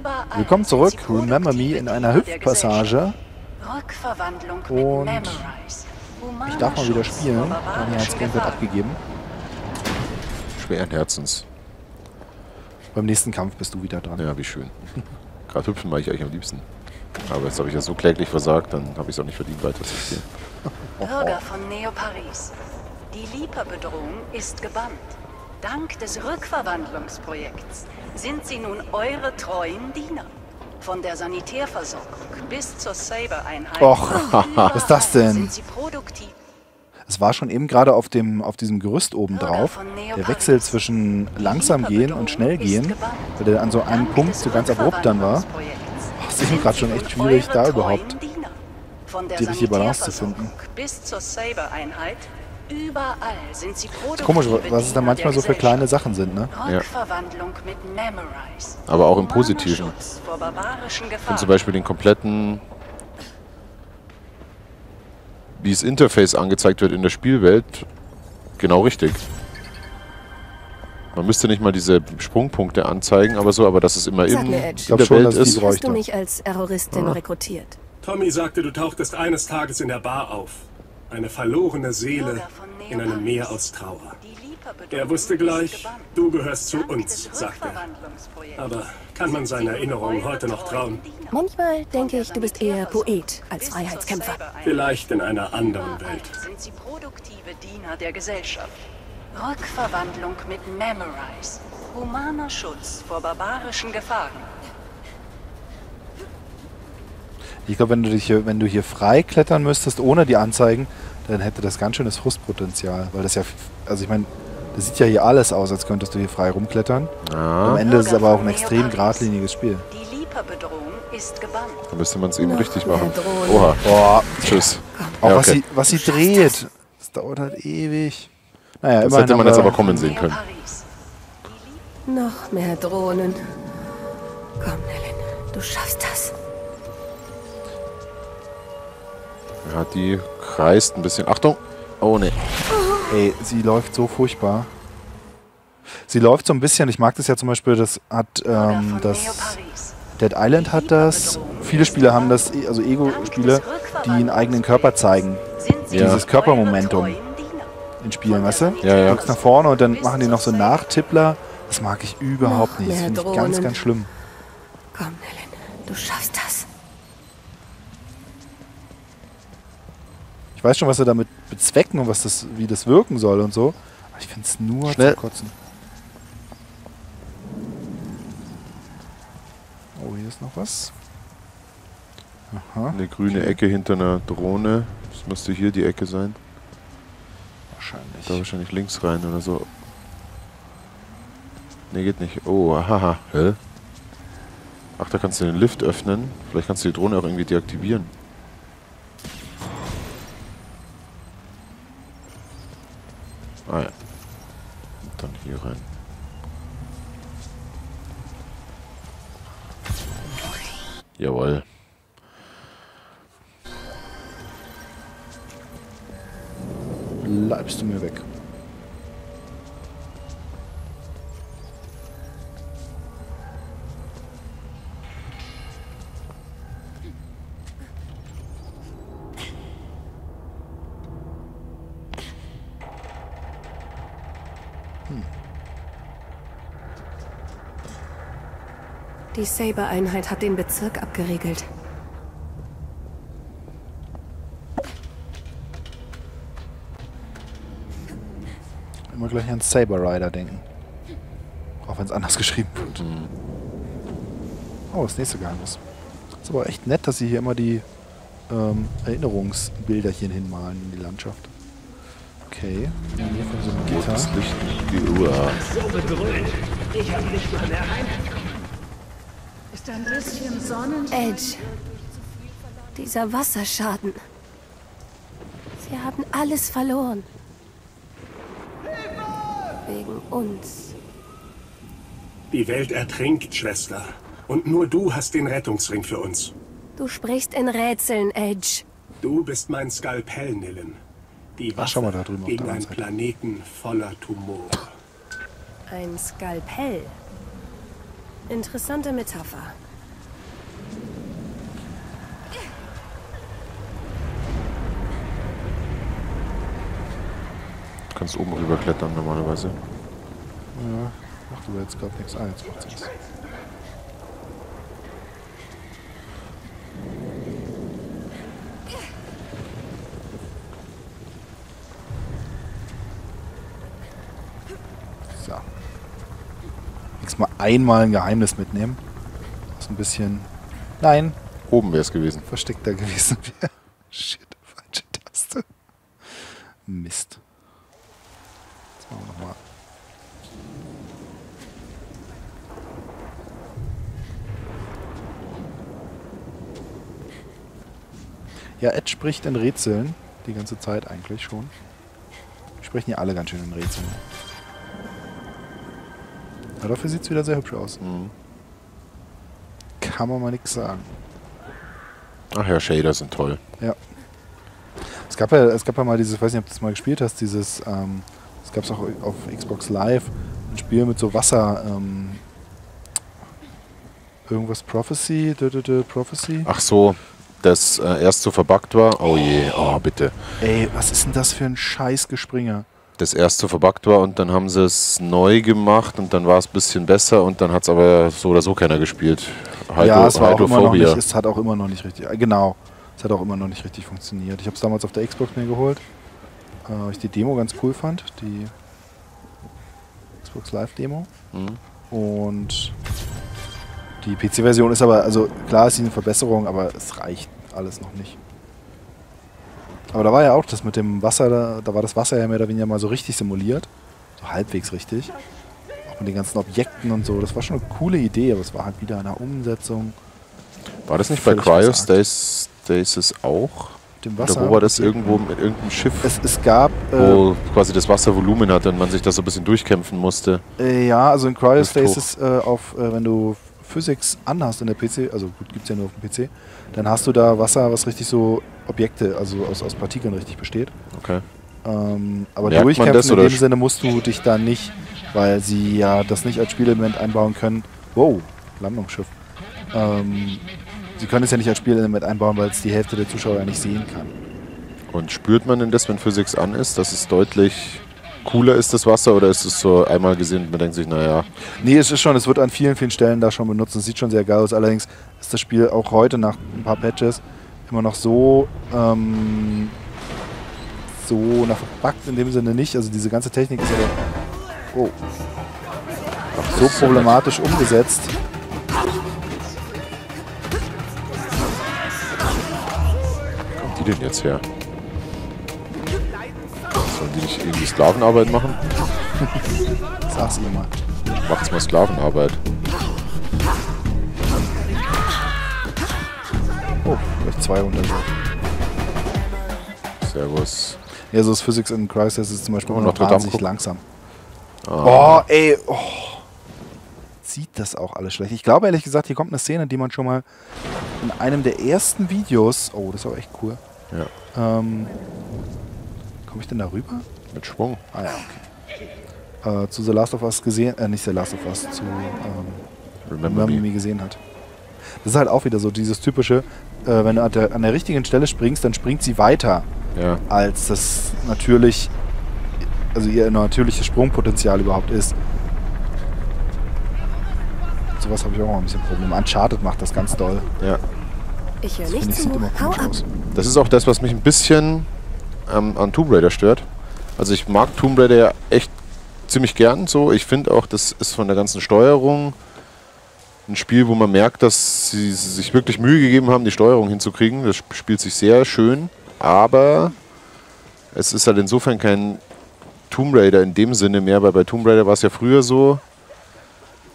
Überall Willkommen zurück, Remember Me, in einer Hüpfpassage. Mit Und. Ich darf mal wieder spielen. barbarischen Gamepad Gefahren. abgegeben. Schweren Herzens. Beim nächsten Kampf bist du wieder dran. Ja, wie schön. Gerade hüpfen mache ich eigentlich am liebsten. Aber jetzt habe ich ja so kläglich versagt, dann habe ich es auch nicht verdient, weiter zu spielen. Bürger von Neo-Paris. Die Lieper-Bedrohung ist gebannt. Dank des Rückverwandlungsprojekts sind sie nun eure treuen Diener. Von der Sanitärversorgung bis zur Saber-Einheit. Och, was ist das denn? Es war schon eben gerade auf, dem, auf diesem Gerüst oben drauf. Der. Wechsel zwischen langsam gehen und schnell gehen, weil der an so einem Punkt so ganz abrupt dann war. Es ist sind gerade schon echt schwierig, da überhaupt die richtige Balance zu finden. Bis zur Saber-Einheit. Überall sind sie Komisch, was es da manchmal so für kleine. Sachen sind, ne? Ja. Aber auch im Positiven. Und zum Beispiel den kompletten, wie das Interface angezeigt wird in der Spielwelt, genau richtig. Man müsste nicht mal diese Sprungpunkte anzeigen, aber so, aber dass es immer Sag in, mir, in Edge. Glaub der schon, Welt ist. Hast du mich als Terroristin rekrutiert? Tommy sagte, du tauchtest eines Tages in der Bar auf. Eine verlorene Seele in einem. Meer aus Trauer. Er wusste gleich, du gehörst zu uns, des sagt er. Aber kann man seinen Erinnerungen heute noch trauen? Manchmal denke ich, du bist eher Poet als Freiheitskämpfer. Vielleicht in einer anderen Welt. sind sie produktive Diener der Gesellschaft. Rückverwandlung mit Memorize. Humaner Schutz vor barbarischen Gefahren. Ich glaube, wenn du dich hier, wenn du hier frei klettern müsstest, ohne die Anzeigen, dann hätte das ganz schönes Frustpotenzial. Weil das ja, also ich meine, das sieht ja hier alles aus, als könntest du hier frei rumklettern. Am Ja, Ende ist es aber auch ein extrem geradliniges Spiel. Die Lieferbedrohung ist gebannt. da müsste man es eben richtig machen. Oha, Boah, tschüss. auch Ja, was okay. sie, was sie dreht. Das dauert halt ewig. Naja, Das immerhin hätte man jetzt aber kommen sehen können. Noch mehr Drohnen. Komm, Nellen, du schaffst das. Ja, die kreist ein bisschen. Achtung! Oh ne. Ey, sie läuft so furchtbar. Sie läuft so ein bisschen, ich mag das ja zum Beispiel, das hat ähm, das. Dead Island hat das. Viele Spiele haben das, also Ego-Spiele, die einen eigenen Körper zeigen. Ja. Dieses Körpermomentum. in Spielen, weißt du? Ja, ja. Du drückst nach vorne und dann machen die noch so Nachtippler. Das mag ich überhaupt nicht. Das finde ich ganz, ganz schlimm. Komm, Nellen, du schaffst das. Ich weiß schon, was sie damit bezwecken und was das, wie das wirken soll und so. Aber ich finde es nur Schnell. zum Kotzen. Oh, hier ist noch was. Aha, Eine grüne Ecke hinter einer Drohne. Das müsste hier die Ecke sein. Da wahrscheinlich. wahrscheinlich links rein oder so. Ne, geht nicht. Oh, haha. Hä? Ach, da kannst du den Lift öffnen. Vielleicht kannst du die Drohne auch irgendwie deaktivieren. Ah ja. Rein. Jawohl. Bleibst du mir weg. Die Saber-Einheit hat den Bezirk abgeriegelt. Immer gleich an Saber Rider denken. Auch wenn es anders geschrieben wird. Oh, das nächste Geheimnis. Ist aber echt nett, dass sie hier immer die ähm, Erinnerungsbilderchen hinmalen in die Landschaft. Okay. Ja, hier von so einem Gitter. Das Licht. Die Uhr. So bedrückt. Ich habe nicht mal mehr ein. Ein bisschen Sonnen. Edge. Dieser Wasserschaden. Sie haben alles verloren. Wegen uns. Die Welt ertrinkt, Schwester. Und nur du hast den Rettungsring für uns. Du sprichst in Rätseln, Edge. Du bist mein Skalpell, Nillen. Die Ach, schau mal Waffe da drüben gegen einen. Planeten voller Tumor. Ein Skalpell. Interessante Metapher. Du kannst oben rüber klettern normalerweise. Ja, macht aber jetzt gerade nichts. Ah, jetzt macht es. Einmal ein Geheimnis mitnehmen. Was ein bisschen. Nein, Oben wäre es gewesen. versteckter gewesen wäre. Shit, falsche Taste. Mist. Jetzt machen wir nochmal. Ja, Ed spricht in Rätseln. Die ganze Zeit eigentlich schon. Die sprechen ja alle ganz schön in Rätseln. Aber dafür sieht es wieder sehr hübsch aus. Mhm. Kann man mal nichts sagen. Ach ja, Shader sind toll. Ja. Es gab ja, es gab ja mal dieses, ich weiß nicht, ob du das mal gespielt hast, dieses, ähm, es gab es auch auf Xbox Live, ein Spiel mit so Wasser, ähm, irgendwas Prophecy, dö, dö, dö, Prophecy. Ach so, das äh, erst so verbuggt war. Oh je, oh bitte. Ey, was ist denn das für ein scheiß Gespringer? Das erst so verbuggt war und dann haben sie es neu gemacht und dann war es ein bisschen besser und dann hat es aber so oder so keiner gespielt. Hydro, ja, es war auch immer noch nicht, es hat auch immer noch nicht richtig, genau, es hat auch immer noch nicht richtig funktioniert. Ich habe es damals auf der Xbox mir geholt, äh, weil ich die Demo ganz cool fand, die Xbox Live Demo. Mhm. Und die PC-Version ist aber, also klar ist sie eine Verbesserung, aber es reicht alles noch nicht. Aber da war ja auch das mit dem Wasser, da, da war das Wasser ja mehr oder weniger mal so richtig simuliert. So halbwegs richtig. Auch mit den ganzen Objekten und so. Das war schon eine coole Idee, aber es war halt wieder eine Umsetzung War das nicht bei Cryostasis auch? dem Oder Wasser. wo war das irgendwo mit irgendeinem Schiff, Es, es gab, äh, wo quasi das Wasser Volumen hatte und man sich da so ein bisschen durchkämpfen musste? äh, ja, also in Cryostasis, äh, auf, äh, wenn du Physics anhast in der PC, also gut, gibt es ja nur auf dem PC, dann hast du da Wasser, was richtig so Objekte, also aus, aus Partikeln richtig besteht. Okay. Ähm, aber Merkt durchkämpfen das, in dem Sinne musst du dich da nicht, weil sie ja das nicht als Spielelement einbauen können. Wow, Landungsschiff. Ähm, sie können es ja nicht als Spielelement einbauen, weil es die Hälfte der Zuschauer ja nicht sehen kann. Und spürt man denn das, wenn Physics an ist, dass es deutlich cooler ist, das Wasser, oder ist es so einmal gesehen und man denkt sich, naja, Nee, es ist schon, es wird an vielen, vielen Stellen da schon benutzt. Es sieht schon sehr geil aus. Allerdings ist das Spiel auch heute nach ein paar Patches immer noch so, ähm, so nach verpackt in dem Sinne nicht. Also diese ganze Technik ist aber oh, so problematisch umgesetzt. wo kommt die denn jetzt her? Sollen die nicht irgendwie Sklavenarbeit machen? Sag's ihr mal. Macht's mal Sklavenarbeit. Oh, vielleicht zwei runter. Servus. Ja, so ist Physics in Crisis ist zum Beispiel Oh, immer noch wahnsinnig langsam. Ah, Oh, ey. Oh. Sieht das auch alles schlecht. Ich glaube ehrlich gesagt, hier kommt eine Szene, die man schon mal in einem der ersten Videos. Oh, das ist auch echt cool. ja, Ähm, Komme ich denn da rüber? mit Schwung. Ah ja, okay. Äh, zu The Last of Us gesehen, äh, nicht The Last of Us, zu ähm, Remember Remember me. Me gesehen hat. Das ist halt auch wieder so dieses typische, äh, wenn du an der, an der richtigen Stelle springst, dann springt sie weiter, Ja, als das natürlich, also ihr natürliches Sprungpotenzial überhaupt ist. Sowas habe ich auch mal ein bisschen Probleme. Uncharted macht das ganz doll. ja. Ich höre Finde nicht ich, sieht immer komisch aus. Das ist auch das, was mich ein bisschen ähm, an Tomb Raider stört. Also ich mag Tomb Raider ja echt ziemlich gern so. Ich finde auch, das ist von der ganzen Steuerung ein Spiel, wo man merkt, dass sie sich wirklich Mühe gegeben haben, die Steuerung hinzukriegen. Das sp- spielt sich sehr schön, aber es ist halt insofern kein Tomb Raider in dem Sinne mehr, weil bei Tomb Raider war es ja früher so,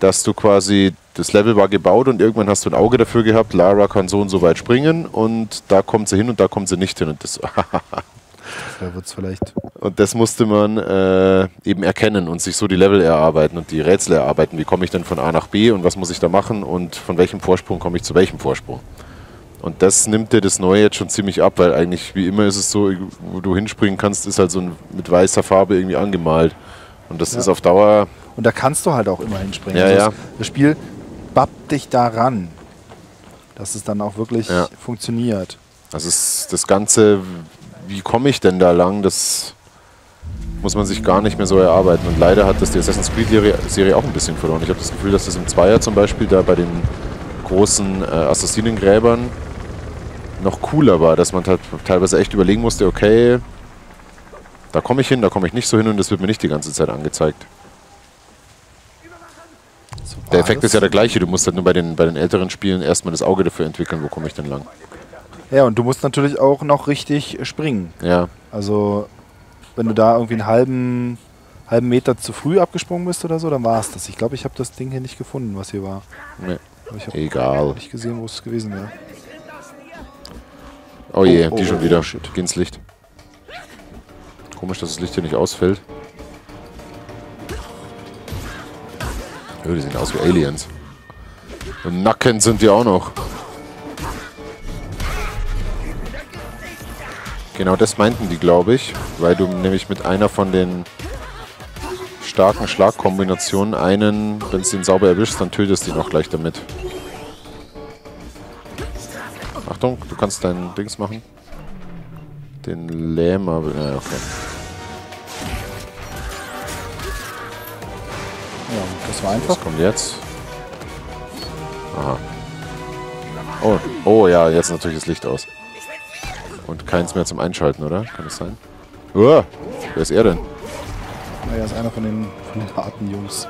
dass du quasi, das Level war gebaut und irgendwann hast du ein Auge dafür gehabt, Lara kann so und so weit springen und da kommt sie hin und da kommt sie nicht hin. Und das, Da wird es vielleicht. und das musste man äh, eben erkennen und sich so die Level erarbeiten und die Rätsel erarbeiten. Wie komme ich denn von A nach B und was muss ich da machen und von welchem Vorsprung komme ich zu welchem Vorsprung. Und das nimmt dir das Neue jetzt schon ziemlich ab, weil eigentlich wie immer ist es so, wo du hinspringen kannst, ist halt so ein, mit weißer Farbe irgendwie angemalt. Und das Ja. ist auf Dauer Und da kannst du halt auch immer hinspringen. Ja, Also ja. Das, Spiel bappt dich daran, dass es dann auch wirklich Ja. funktioniert. Also das Ganze, wie komme ich denn da lang, das muss man sich gar nicht mehr so erarbeiten. Und leider hat das die Assassin's Creed-Serie Serie auch ein bisschen verloren. Ich habe das Gefühl, dass das im Zweier zum Beispiel da bei den großen äh, Assassinengräbern noch cooler war, dass man halt teilweise echt überlegen musste, okay, da komme ich hin, da komme ich nicht so hin und das wird mir nicht die ganze Zeit angezeigt. So Der Effekt ist ja der gleiche, du musst halt nur bei den, bei den älteren Spielen erstmal das Auge dafür entwickeln, wo komme ich denn lang. Ja, und du musst natürlich auch noch richtig springen. Ja, Also, wenn du da irgendwie einen halben, halben Meter zu früh abgesprungen bist oder so, dann war es das. Ich glaube, ich habe das Ding hier nicht gefunden, was hier war. nee. Aber ich habe egal. nicht gesehen, wo es gewesen wäre. Oh je, Oh, die oh, schon oh, wieder. shit. Geh ins Licht. Komisch, dass das Licht hier nicht ausfällt. Oh, die sehen aus wie Aliens. Und Nacken sind die auch noch. Genau das meinten die, glaube ich. Weil du nämlich mit einer von den starken Schlagkombinationen einen, wenn du ihn sauber erwischst, dann tötest du ihn auch gleich damit. Achtung, du kannst deinen Dings machen. Den Lähmer. Ja, okay. Ja, das war einfach. Was kommt jetzt? Aha. Oh, oh ja, jetzt natürlich das Licht aus. Und keins mehr zum Einschalten, oder? Kann das sein? Uah, wer ist er denn? Naja, ist einer von den, von den harten Jungs.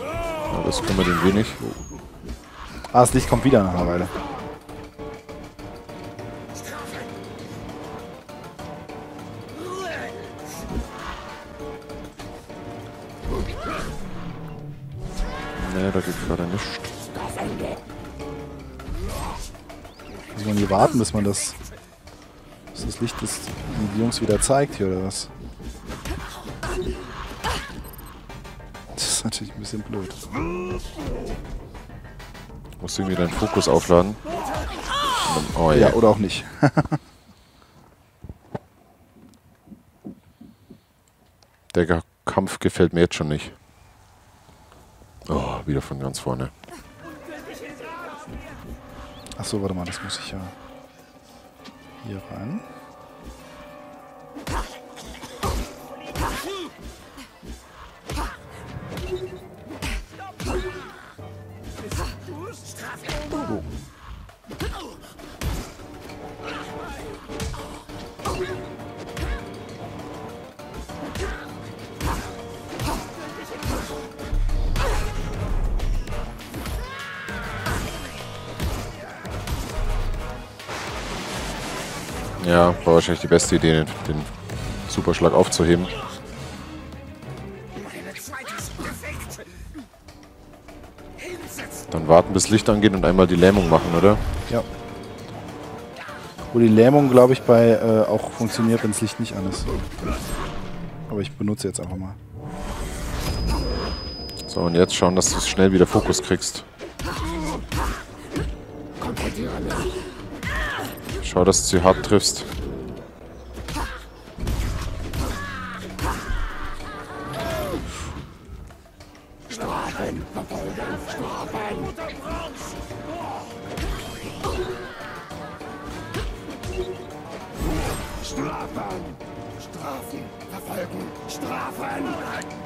Ja, das kümmert ihn wenig. Ah, das Licht kommt wieder nach einer Weile. Nee, da geht gerade nichts. Muss man hier warten, bis man das, bis das Licht das, die Jungs wieder zeigt hier oder was? Das ist natürlich ein bisschen blöd. Musst du irgendwie deinen Fokus aufladen. Oh Ja, oder auch nicht. Der Kampf gefällt mir jetzt schon nicht. Oh, wieder von ganz vorne. Achso, warte mal, das muss ich ja hier rein. Ja, war wahrscheinlich die beste Idee, den, den Superschlag aufzuheben. Dann warten, bis Licht angeht und einmal die Lähmung machen, oder? Ja. Wo die Lähmung, glaube ich, bei äh, auch funktioniert, wenn das Licht nicht an ist. Aber ich benutze jetzt einfach mal. So, und jetzt schauen, dass du schnell wieder Fokus kriegst. Schau, dass du sie hart triffst.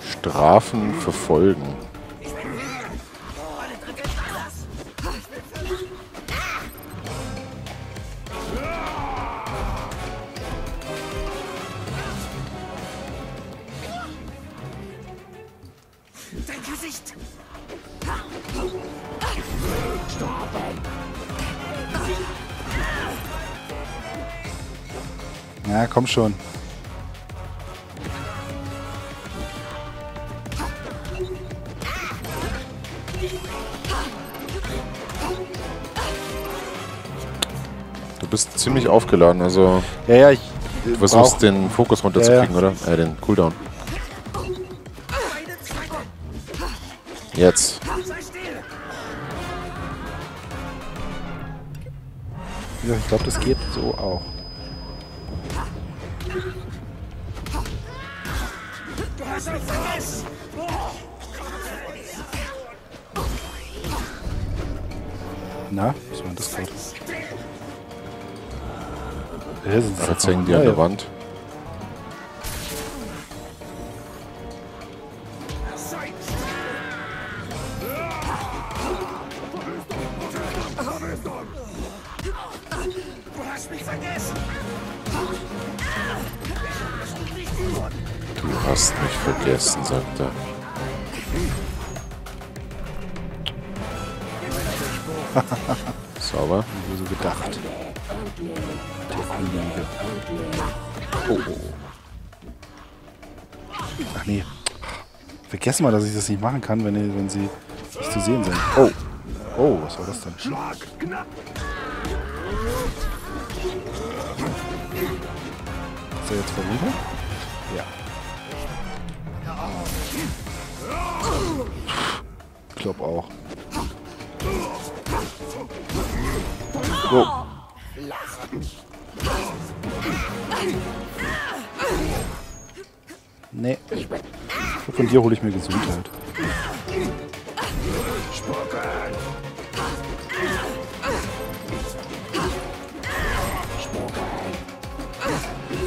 Strafen verfolgen. Ja, komm schon. Du bist ziemlich aufgeladen, also Ja, ja, ich. du versuchst den Fokus runterzukriegen, oder? Äh, den Cooldown. Jetzt. Ja, ich glaube, das geht so auch. Na, was war das gerade? Jetzt hängen die an der Wand. Du hast mich vergessen, sagt er. Tiefenliege. Oh, oh. Ach nee. Vergessen mal, dass ich das nicht machen kann, wenn, wenn sie nicht zu sehen sind. Oh. Oh, was war das denn? Schlag knapp. Ist er jetzt vorüber? Ja. Ich glaube auch. Oh. Nee. Von dir hole ich mir Gesundheit.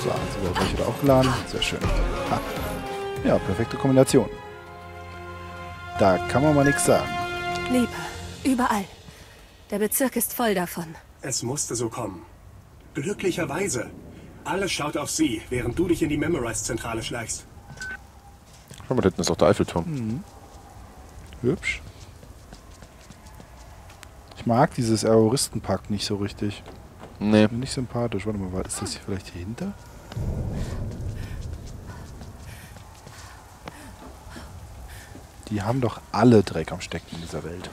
So, sind wir gleich wieder aufgeladen. Sehr schön. Ha. Ja, perfekte Kombination. Da kann man mal nichts sagen. Lieber, überall. Der Bezirk ist voll davon. Es musste so kommen. Glücklicherweise. Alles schaut auf sie, während du dich in die Memorize-Zentrale schleichst. Schau mal, da hinten ist auch der Eiffelturm. Hübsch. Ich mag dieses Terroristenpack nicht so richtig. Nee. Bin nicht sympathisch. Warte mal, ist das hier vielleicht hier hinter? Die haben doch alle Dreck am Stecken in dieser Welt.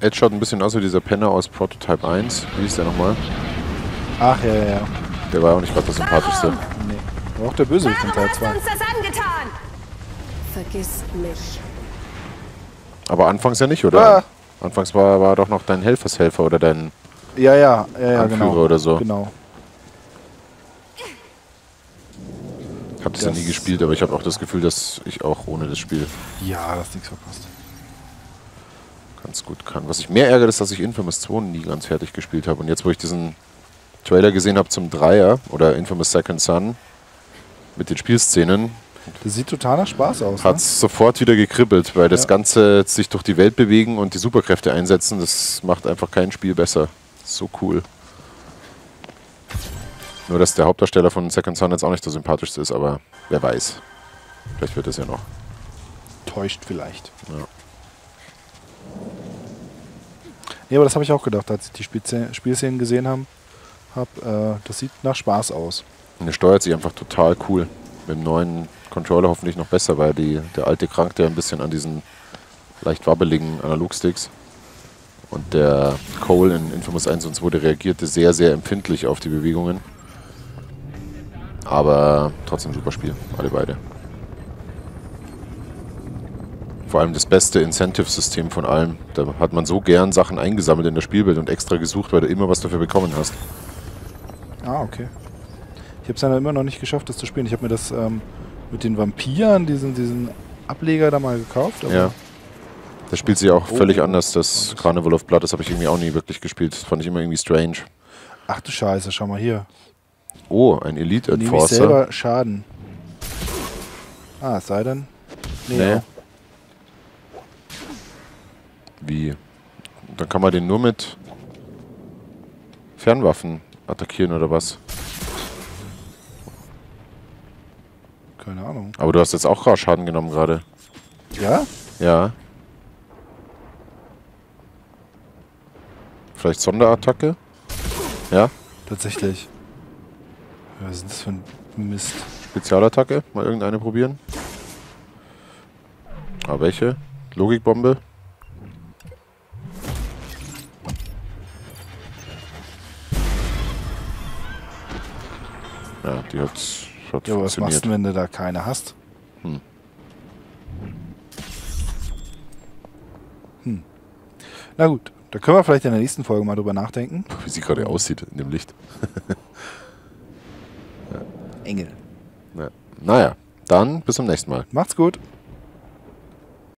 Ed schaut ein bisschen aus wie dieser Penner aus Prototype 1. Wie hieß der nochmal? Ach, ja, ja, ja. Der war auch nicht gerade der sympathischste. Nee. War auch der Bösewicht in Teil hast 2. du uns das angetan? Vergiss mich. Aber anfangs ja nicht, oder? Ah. Anfangs war, war doch noch dein Helfershelfer oder dein. Ja, ja, ja, ja, Anführer genau. oder so. Genau. Ich habe das ja Das- nie gespielt, aber ich habe auch das Gefühl, dass ich auch ohne das Spiel Ja, das nichts verpasst. ganz gut kann. Was ich mehr ärgert, ist, dass ich Infamous 2 nie ganz fertig gespielt habe. Und jetzt, wo ich diesen Trailer gesehen habe zum Dreier oder Infamous Second Son mit den Spielszenen, Das sieht total nach Spaß aus. hat Ne? es sofort wieder gekribbelt, weil das Ja. Ganze sich durch die Welt bewegen und die Superkräfte einsetzen, das macht einfach kein Spiel besser. So cool. Nur, dass der Hauptdarsteller von Second Son jetzt auch nicht der sympathischste ist, aber wer weiß. Vielleicht wird es ja noch. Täuscht vielleicht. Ja. Nee, aber das habe ich auch gedacht, als ich die Spielszenen, gesehen habe. Hab, äh, das sieht nach Spaß aus. Und er steuert sich einfach total cool. Mit dem neuen Controller hoffentlich noch besser, weil die, der alte krankt ja ein bisschen an diesen leicht wabbeligen Analogsticks. Und der Cole in Infamous 1 und 2, der reagierte sehr, sehr empfindlich auf die Bewegungen. Aber trotzdem super Spiel, alle beide. Vor allem das beste Incentive-System von allem. Da hat man so gern Sachen eingesammelt in der Spielwelt und extra gesucht, weil du immer was dafür bekommen hast. Ah, okay. Ich habe es ja immer noch nicht geschafft, das zu spielen. Ich habe mir das ähm, mit den Vampiren, diesen, diesen Ableger da mal gekauft. Ja. Das spielt sich auch Oh. völlig anders, das Carnival of Blood. Das habe ich irgendwie auch nie wirklich gespielt. Das fand ich immer irgendwie strange. Ach du Scheiße, schau mal hier. Oh, ein Elite Nehme ich Enforcer. selber Schaden. Ah, es sei denn. Nee. auch. Wie? Dann kann man den nur mit Fernwaffen attackieren oder was? Keine Ahnung. Aber du hast jetzt auch Schaden genommen gerade. Ja? Ja. Vielleicht Sonderattacke? Ja. Tatsächlich. Was ist das für ein Mist? Spezialattacke? Mal irgendeine probieren? Ah, welche? Logikbombe? Die hat, hat Ja, aber was machst du, wenn du da keine hast? Hm. Hm. Na gut, da können wir vielleicht in der nächsten Folge mal drüber nachdenken. Wie sie gerade aussieht in dem Licht. Engel. Ja. Naja, dann bis zum nächsten Mal. Macht's gut.